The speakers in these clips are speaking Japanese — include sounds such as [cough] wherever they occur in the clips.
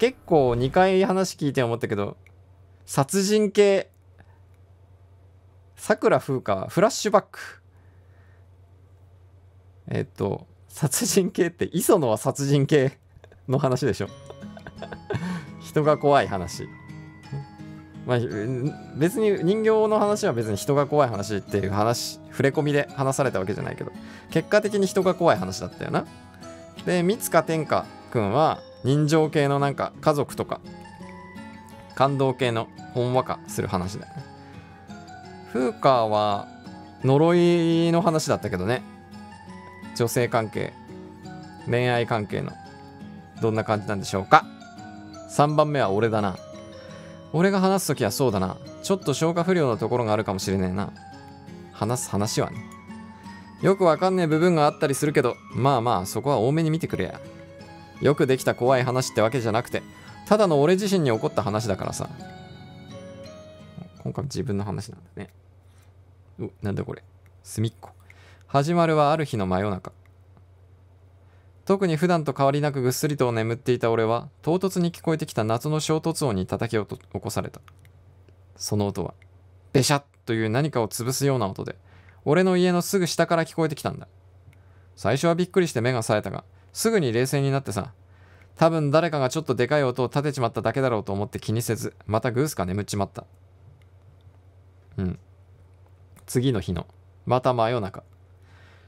結構2回話聞いて思ったけど殺人系さくら風花フラッシュバック。えっと殺人系って磯野は殺人系の話でしょ。人が怖い話。まあ、別に人形の話は別に人が怖い話っていう話触れ込みで話されたわけじゃないけど結果的に人が怖い話だったよな。で三塚天下くんは人情系のなんか家族とか感動系のほんわかする話だよね。風花は呪いの話だったけどね。女性関係恋愛関係のどんな感じなんでしょうか。3番目は俺だな。俺が話す時はそうだな。ちょっと消化不良なところがあるかもしれねえな。話す話はね。よくわかんねえ部分があったりするけどまあまあそこは多めに見てくれや。よくできた怖い話ってわけじゃなくてただの俺自身に起こった話だからさ。今回自分の話なんだね。うなんだこれ。隅っこ。始まるはある日の真夜中。特に普段と変わりなくぐっすりと眠っていた俺は唐突に聞こえてきた夏の衝突音に叩き起こされた。その音はベシャッという何かを潰すような音で俺の家のすぐ下から聞こえてきたんだ。最初はびっくりして目が冴えたがすぐに冷静になってさ。多分誰かがちょっとでかい音を立てちまっただけだろうと思って気にせずまたグースか眠っちまった。うん。次の日のまた真夜中。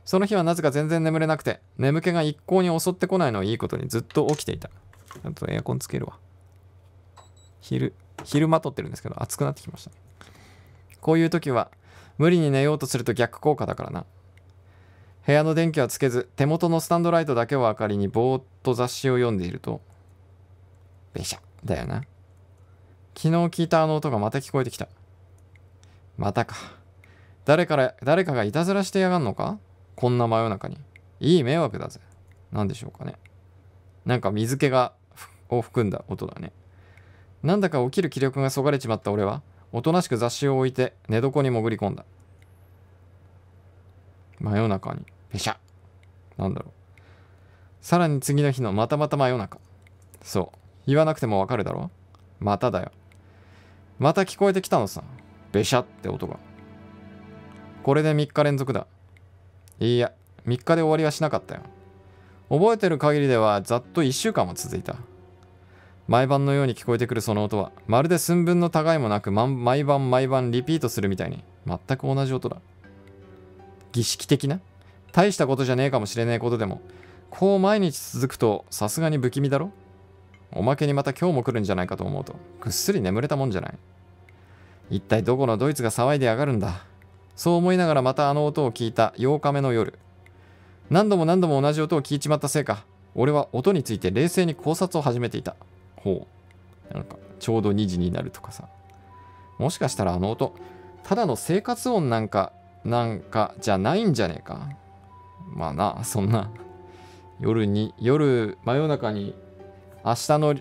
その日はなぜか全然眠れなくて眠気が一向に襲ってこないのをいいことにずっと起きていた。あとエアコンつけるわ。昼昼間撮ってるんですけど暑くなってきましたこういう時は無理に寝ようとすると逆効果だからな。部屋の電気はつけず手元のスタンドライトだけを明かりにぼーっと雑誌を読んでいるとべしゃだよな。昨日聞いたあの音がまた聞こえてきた。またか。誰から誰かがいたずらしてやがんのか？こんな真夜中に。いい迷惑だぜ。何でしょうかね。なんか水気がを含んだ音だね。なんだか起きる気力がそがれちまった俺はおとなしく雑誌を置いて寝床に潜り込んだ。真夜中に。ペシャ。なんだろう。さらに次の日のまたまた真夜中。そう。言わなくてもわかるだろ。まただよ。また聞こえてきたのさ。ベシャって音が。これで3日連続だ。いや。3日で終わりはしなかったよ。覚えてる限りではざっと1週間は続いた。毎晩のように聞こえてくるその音はまるで寸分の互いもなく毎晩毎晩リピートするみたいに全く同じ音だ。儀式的な？大したことじゃねえかもしれねえことでも。こう毎日続くとさすがに不気味だろ？おまけにまた今日も来るんじゃないかと思うとぐっすり眠れたもんじゃない？一体どこのドイツが騒いでやがるんだ？そう思いながらまたあの音を聞いた8日目の夜。何度も何度も同じ音を聞いちまったせいか俺は音について冷静に考察を始めていた。ほう。なんかちょうど2時になるとかさ。もしかしたらあの音ただの生活音なんかなんかじゃないんじゃねえか？まあなそんな。夜に夜真夜中に明日の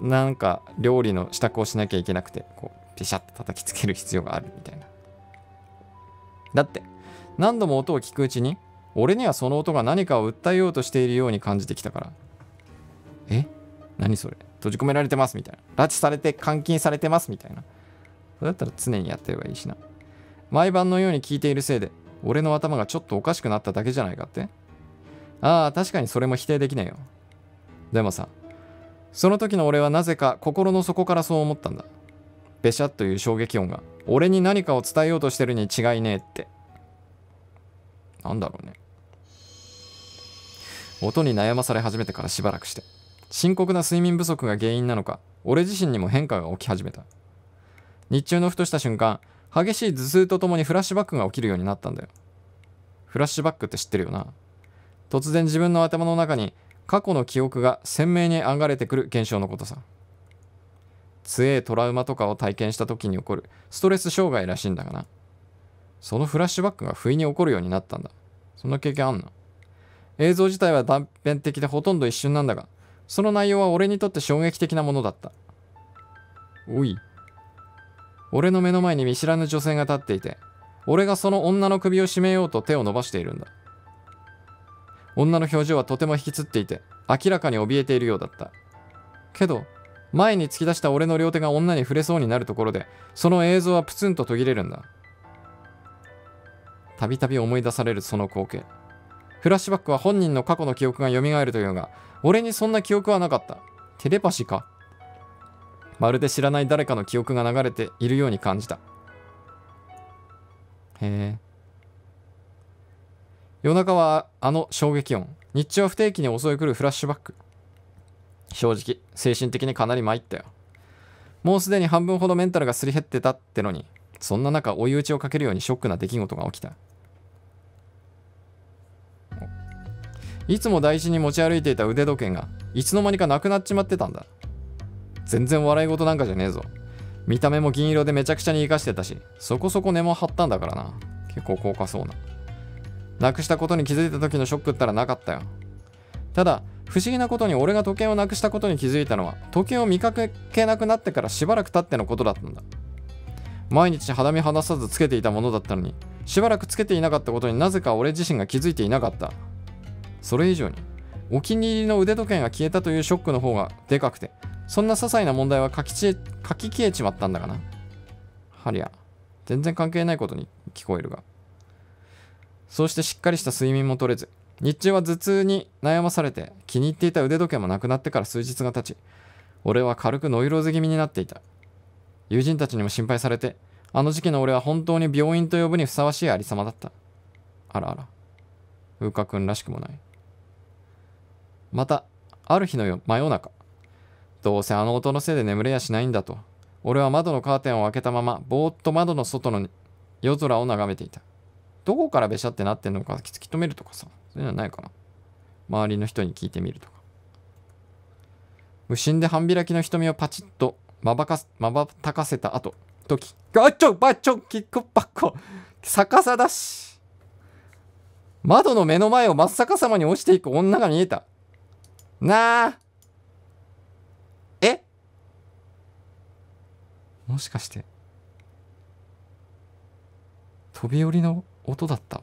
なんか料理の支度をしなきゃいけなくてこうピシャって叩きつける必要があるみたいな。だって何度も音を聞くうちに俺にはその音が何かを訴えようとしているように感じてきたから。え？何それ？閉じ込められてますみたいな。拉致されて監禁されてますみたいな。それだったら常にやってればいいしな。毎晩のように聞いているせいで俺の頭がちょっとおかしくなっただけじゃないかって？ああ確かにそれも否定できないよ。でもさその時の俺はなぜか心の底からそう思ったんだ。ベシャッという衝撃音が俺に何かを伝えようとしてるに違いねえって。なんだろうね。音に悩まされ始めてからしばらくして深刻な睡眠不足が原因なのか俺自身にも変化が起き始めた。日中のふとした瞬間激しい頭痛とともにフラッシュバックが起きるようになったんだよ。フラッシュバックって知ってるよな。突然自分の頭の中に過去の記憶が鮮明に上がれてくる現象のことさ。強えトラウマとかを体験した時に起こるストレス障害らしいんだがな。そのフラッシュバックが不意に起こるようになったんだ。そんな経験あんの？映像自体は断片的でほとんど一瞬なんだがその内容は俺にとって衝撃的なものだった。おい。俺の目の前に見知らぬ女性が立っていて俺がその女の首を絞めようと手を伸ばしているんだ。女の表情はとても引きつっていて明らかに怯えているようだった。けど前に突き出した俺の両手が女に触れそうになるところでその映像はプツンと途切れるんだ。たびたび思い出されるその光景。フラッシュバックは本人の過去の記憶が蘇るというが俺にそんな記憶はなかった。テレパシーか。まるで知らない誰かの記憶が流れているように感じた。へえ。夜中はあの衝撃音。日中は不定期に襲い来るフラッシュバック。正直精神的にかなり参ったよ。もうすでに半分ほどメンタルがすり減ってたってのにそんな中追い打ちをかけるようにショックな出来事が起きた。いつも大事に持ち歩いていた腕時計がいつの間にかなくなっちまってたんだ。全然笑い事なんかじゃねえぞ。見た目も銀色でめちゃくちゃに生かしてたしそこそこ根も張ったんだからな。結構高価そうな。なくしたことに気づいた時のショックったらなかったよ。ただ不思議なことに俺が時計をなくしたことに気づいたのは時計を見かけなくなってからしばらく経ってのことだったんだ。毎日肌身離さずつけていたものだったのにしばらくつけていなかったことになぜか俺自身が気づいていなかった。それ以上にお気に入りの腕時計が消えたというショックの方がでかくてそんな些細な問題は書きち書き消えちまったんだがな？はりゃ全然関係ないことに聞こえるが。そうしてしっかりした睡眠も取れず日中は頭痛に悩まされて気に入っていた腕時計もなくなってから数日が経ち俺は軽くノイローゼ気味になっていた。友人たちにも心配されてあの時期の俺は本当に病院と呼ぶにふさわしいありさまだった。あらあら。風花くんらしくもない。またある日の夜真夜中どうせあの音のせいで眠れやしないんだと。俺は窓のカーテンを開けたままぼーっと窓の外の夜空を眺めていた。どこからべしゃってなってんのか突き止めるとかさ。そういうのはないかな。周りの人に聞いてみるとか。無心で半開きの瞳をパチッとまばかまばたかせた後時ガチョバチョキックパッコ逆さだし。窓の目の前を真っ逆さまに落ちていく女が見えた。なあえもしかして飛び降りの音だった？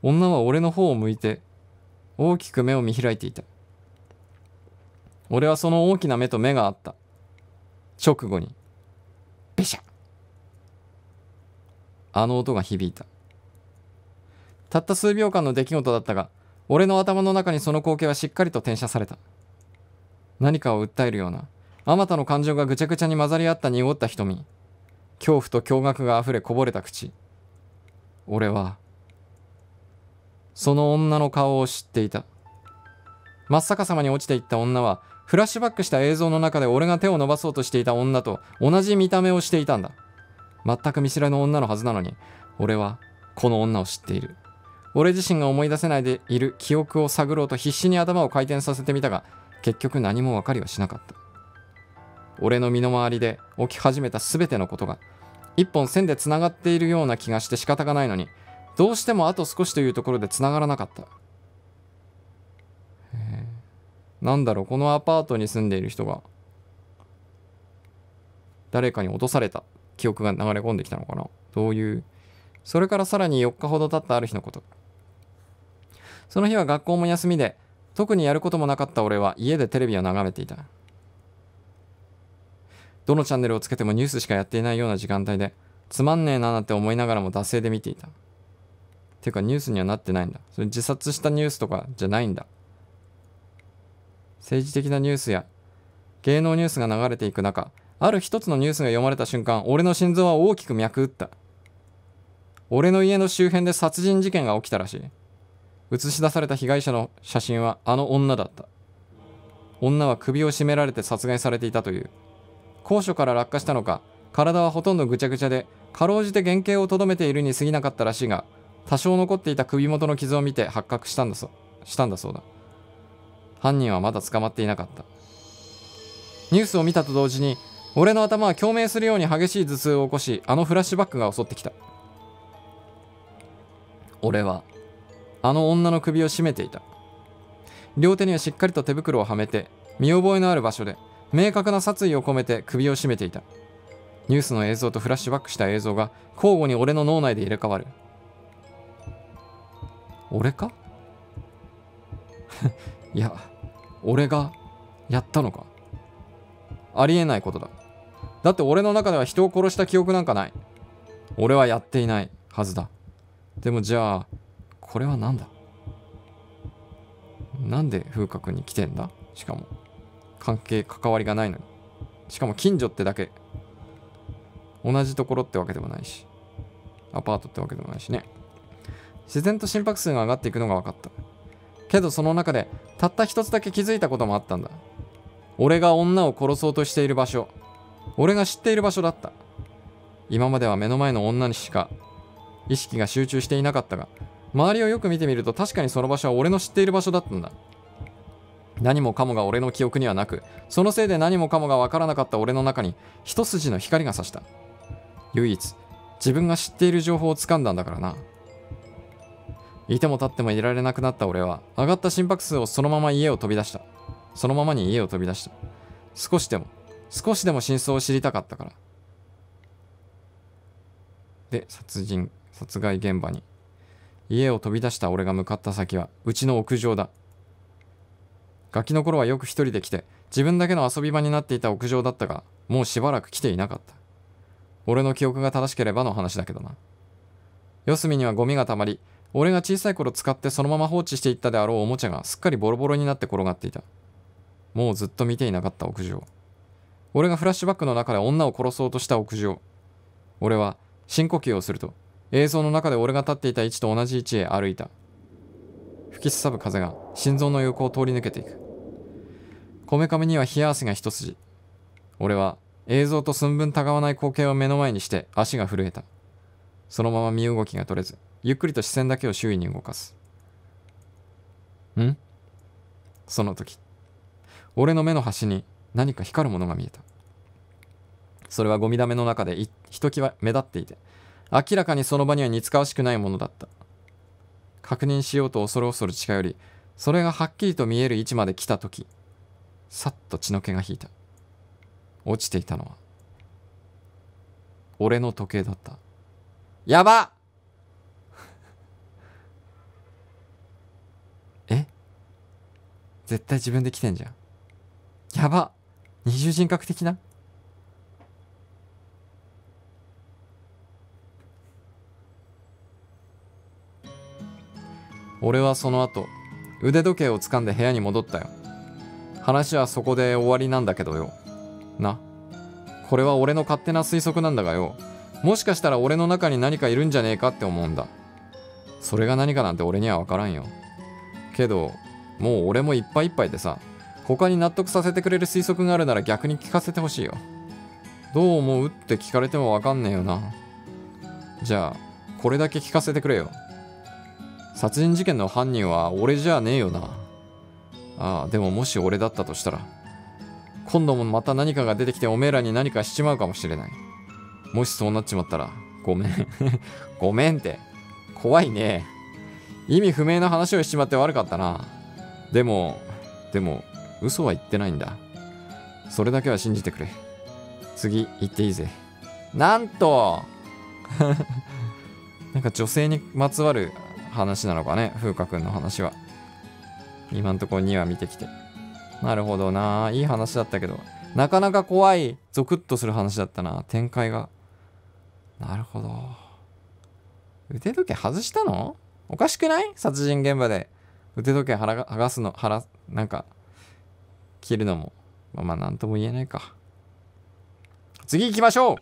女は俺の方を向いて大きく目を見開いていた。俺はその大きな目と目があった。直後にベシャあの音が響いた。たった数秒間の出来事だったが俺の頭の中にその光景はしっかりと転写された。何かを訴えるようなあまたの感情がぐちゃぐちゃに混ざり合った濁った瞳。恐怖と驚愕があふれこぼれた口。俺はその女の顔を知っていた。真っ逆さまに落ちていった女はフラッシュバックした映像の中で俺が手を伸ばそうとしていた女と同じ見た目をしていたんだ。全く見知らぬ女のはずなのに俺はこの女を知っている。俺自身が思い出せないでいる記憶を探ろうと必死に頭を回転させてみたが結局何も分かりはしなかった。俺の身の回りで起き始めた全てのことが一本線でつながっているような気がして仕方がないのにどうしてもあと少しというところでつながらなかった。なんだろうこのアパートに住んでいる人が誰かに落とされた記憶が流れ込んできたのかな。どういうそれからさらに4日ほど経ったある日のこと。その日は学校も休みで特にやることもなかった俺は家でテレビを眺めていた。どのチャンネルをつけてもニュースしかやっていないような時間帯でつまんねえななんて思いながらも惰性で見ていた。ていうかニュースにはなってないんだ。それ自殺したニュースとかじゃないんだ。政治的なニュースや芸能ニュースが流れていく中ある一つのニュースが読まれた瞬間俺の心臓は大きく脈打った。俺の家の周辺で殺人事件が起きたらしい。映し出された被害者の写真はあの女だった。女は首を絞められて殺害されていたという。高所から落下したのか体はほとんどぐちゃぐちゃでかろうじて原型をとどめているに過ぎなかったらしいが多少残っていた首元の傷を見て発覚したんだそしたんだそうだ。犯人はまだ捕まっていなかった。ニュースを見たと同時に俺の頭は共鳴するように激しい頭痛を起こしあのフラッシュバックが襲ってきた。俺はあの女の首を絞めていた。両手にはしっかりと手袋をはめて見覚えのある場所で明確な殺意を込めて首を絞めていた。ニュースの映像とフラッシュバックした映像が交互に俺の脳内で入れ替わる。俺か？[laughs] いや俺がやったのか？ありえないことだ。だって俺の中では人を殺した記憶なんかない。俺はやっていないはずだ。でもじゃあこれは何だ？なんで風花君に来てんだ？しかも。関係関わりがないのに。しかも近所ってだけ。同じところってわけでもないし。アパートってわけでもないしね。自然と心拍数が上がっていくのが分かった。けどその中でたった一つだけ気づいたこともあったんだ。俺が女を殺そうとしている場所。俺が知っている場所だった。今までは目の前の女にしか意識が集中していなかったが周りをよく見てみると確かにその場所は俺の知っている場所だったんだ。何もかもが俺の記憶にはなくそのせいで何もかもが分からなかった俺の中に一筋の光が差した。唯一自分が知っている情報をつかんだんだからな。いても立ってもいられなくなった俺は上がった心拍数をそのまま家を飛び出した。そのままに家を飛び出した。少しでも少しでも真相を知りたかったから。で殺人殺害現場に。家を飛び出した俺が向かった先はうちの屋上だ。ガキの頃はよく一人で来て自分だけの遊び場になっていた屋上だったがもうしばらく来ていなかった。俺の記憶が正しければの話だけどな。四隅にはゴミがたまり俺が小さい頃使ってそのまま放置していったであろうおもちゃがすっかりボロボロになって転がっていた。もうずっと見ていなかった屋上。俺がフラッシュバックの中で女を殺そうとした屋上。俺は深呼吸をすると映像の中で俺が立っていた位置と同じ位置へ歩いた。吹きすさぶ風が心臓の横を通り抜けていく。こめかみには冷や汗が一筋。俺は映像と寸分たがわない光景を目の前にして足が震えた。そのまま身動きが取れずゆっくりと視線だけを周囲に動かす。ん？その時俺の目の端に何か光るものが見えた。それはゴミだめの中でひときわ目立っていて明らかにその場には似つかわしくないものだった。確認しようと恐る恐る近寄りそれがはっきりと見える位置まで来た時さっと血の気が引いた。落ちていたのは俺の時計だった。やば [laughs] え？絶対自分で来てんじゃん。やば二重人格的な？俺はその後腕時計を掴んで部屋に戻ったよ。話はそこで終わりなんだけどよ。な。これは俺の勝手な推測なんだがよ。もしかしたら俺の中に何かいるんじゃねえかって思うんだ。それが何かなんて俺には分からんよ。けどもう俺もいっぱいいっぱいでさ他に納得させてくれる推測があるなら逆に聞かせてほしいよ。どう思うって聞かれても分かんねえよな。じゃあこれだけ聞かせてくれよ。殺人事件の犯人は俺じゃねえよな。ああでももし俺だったとしたら今度もまた何かが出てきておめえらに何かしちまうかもしれない。もしそうなっちまったらごめん。[laughs] ごめんって。怖いね。意味不明な話をしちまって悪かったな。でもでも嘘は言ってないんだ。それだけは信じてくれ。次行っていいぜ。なんと [laughs] なんか女性にまつわる話なのかね風花くんの話は。今んとこ2話見てきて。なるほどな。いい話だったけど。なかなか怖いゾクッとする話だったな。展開が。なるほど。腕時計外したの？おかしくない？殺人現場で。腕時計剥がすの腹なんか切るのも。まあまあ何とも言えないか。次行きましょう！